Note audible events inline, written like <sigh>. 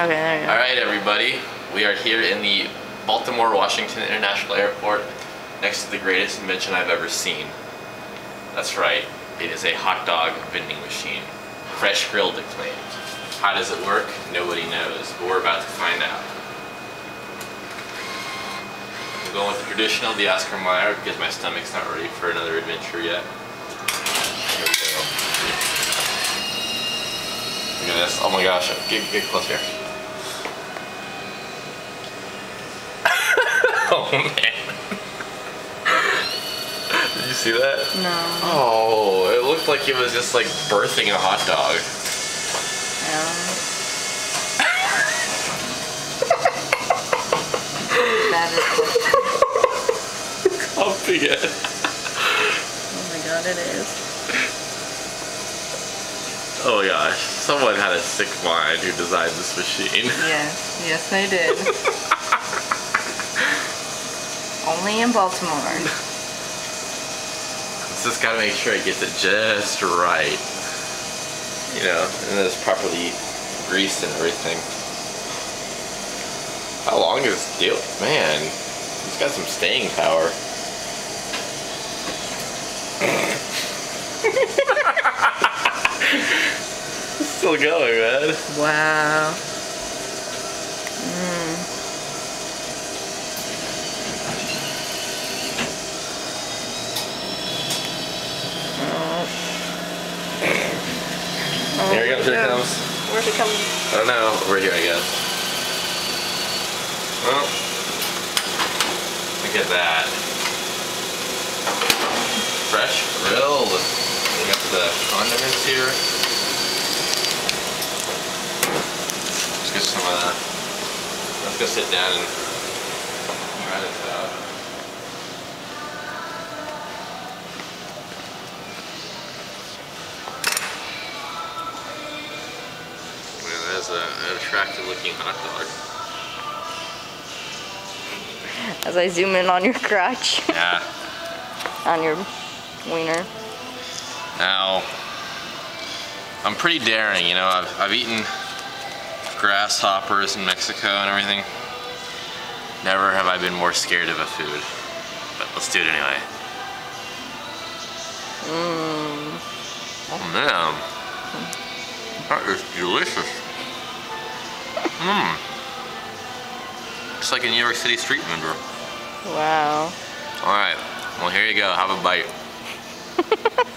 Okay, there you go. All right, everybody. We are here in the Baltimore Washington International Airport next to the greatest invention I've ever seen. That's right. It is a hot dog vending machine. Fresh grilled acclaimed. How does it work? Nobody knows, but we're about to find out. I'm going with the traditional, the Oscar Mayer, because my stomach's not ready for another adventure yet. Look at this. Oh my gosh. Get, get close here. <laughs> oh man. Did you see that? No. Oh, it looked like it was just like birthing a hot dog. <laughs> that is. It. Oh my god, it is. Oh gosh, someone had a sick mind who designed this machine. Yes, yes, they did. <laughs> Only in Baltimore. <laughs> It's just gotta make sure it gets it just right. You know, and then it's properly greased and everything. How long is this deal? Man, it's got some staying power. <laughs> Still going, man. Wow. Mm. Oh. Oh, Here here it comes. Where's it coming? I don't know. Over here, I guess. Well, look at that. Fresh grilled. We got the condiments here. Let's get some of that. Let's go sit down and try this out. Man, a, an attractive looking hot dog. As I zoom in on your crotch, Yeah. <laughs> on your wiener. Now, I'm pretty daring, you know, I've, I've eaten grasshoppers in Mexico and everything. Never have I been more scared of a food. But let's do it anyway. Mmm. Oh man. That is delicious. Mmm. It's like a New York City street vendor. Wow. Alright, well here you go, have a bite. <laughs>